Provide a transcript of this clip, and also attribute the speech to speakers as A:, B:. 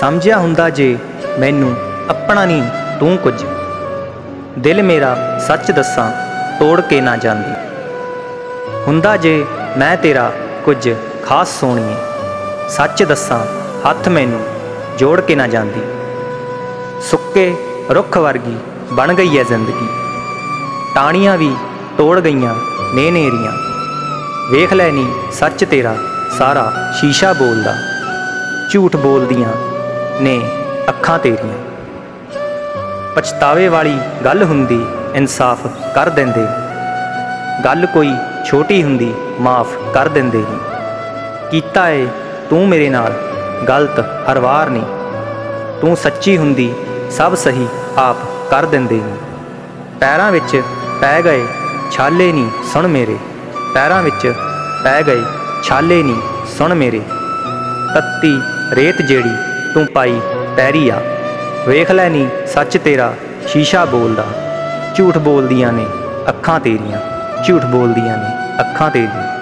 A: ਸਮਝਿਆ ਹੁੰਦਾ ਜੇ ਮੈਨੂੰ ਆਪਣਾ ਨਹੀਂ ਤੂੰ ਕੁਝ। ਦਿਲ ਮੇਰਾ ਸੱਚ ਦੱਸਾਂ, ਤੋੜ ਕੇ ਨਾ ਜਾਂਦੀ। ਹੁੰਦਾ ਜੇ ਮੈਂ ਤੇਰਾ ਕੁਝ ਖਾਸ ਸੋਣੀਏ, ਸੱਚ ਦੱਸਾਂ, ਹੱਥ ਮੈਨੂੰ ਜੋੜ ਕੇ ਨਾ ਜਾਂਦੀ। ਸੁੱਕੇ ਰੁੱਖ ਵਰਗੀ ਬਣ ਗਈ ਹੈ ਜ਼ਿੰਦਗੀ। ਟਾਣੀਆਂ ਵੀ ਤੋੜ ਗਈਆਂ ਨੇ ਨੇਰੀਆਂ। ਵੇਖ ਲੈ ਨੀ ਸੱਚ ਤੇਰਾ ਸਾਰਾ ਸ਼ੀਸ਼ਾ ਬੋਲਦਾ। ਝੂਠ ਬੋਲਦੀਆਂ ਨੇ ਅੱਖਾਂ ਤੇਰੀਆਂ। ਪਛਤਾਵੇ ਵਾਲੀ ਗੱਲ ਹੁੰਦੀ, ਇਨਸਾਫ ਕਰ ਦਿੰਦੇ। ਗੱਲ ਕੋਈ ਛੋਟੀ ਹੁੰਦੀ, ਮਾਫ ਕਰ ਦਿੰਦੇ ਨੇ। ਕੀਤਾ ਏ, ਤੂੰ ਮੇਰੇ ਨਾਲ, ਗਲਤ ਹਰ ਵਾਰ ਨਹੀਂ। ਤੂੰ ਸੱਚੀ ਹੁੰਦੀ, ਸਭ ਸਹੀ ਆਪ ਕਰ ਦਿੰਦੇ ਨੇ। ਪੈਰਾਂ ਵਿੱਚ ਪੈ ਗਏ ਛਾਲੇ ਨਹੀਂ ਸੁਣ ਮੇਰੇ। ਪੈਰਾਂ ਵਿੱਚ ਪੈ ਗਏ ਛਾਲੇ ਨਹੀਂ ਸੁਣ ਮੇਰੇ। ਤੱਤੀ ਰੇਤ ਜਿਹੜੀ ਤੂੰ ਪਾਈ ਪੈਰੀ ਆ। ਵੇਖ ਲੈ ਨੀ, ਸੱਚ ਤੇਰਾ ਸ਼ੀਸ਼ਾ ਬੋਲਦਾ। ਝੂਠ ਬੋਲਦੀਆਂ ਨੇ ਅੱਖਾਂ ਤੇਰੀਆਂ। ਝੂਠ ਬੋਲਦੀਆਂ ਨੇ ਅੱਖਾਂ ਤੇਰੀਆਂ।